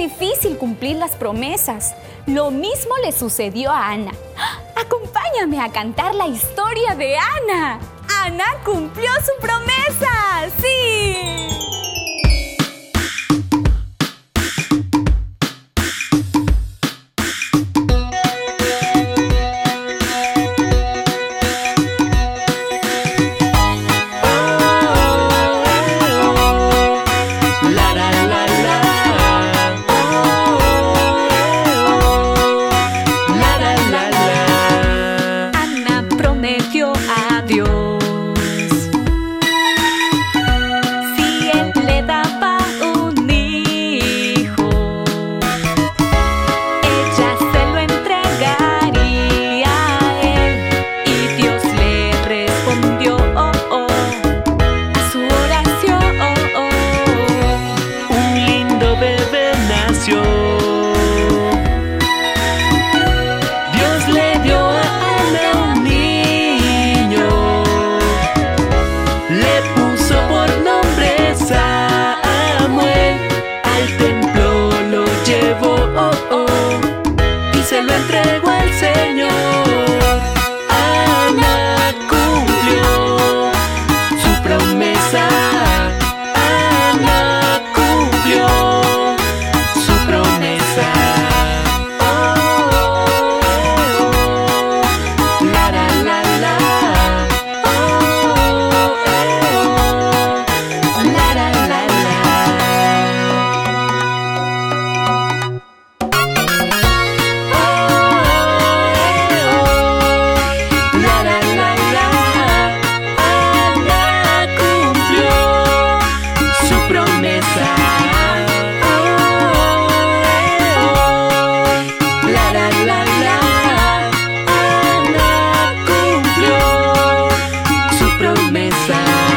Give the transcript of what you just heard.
difícil cumplir las promesas. Lo mismo le sucedió a Ana. Acompáñame a cantar la historia de Ana. Ana cumplió su promesa. entrego al Señor. inside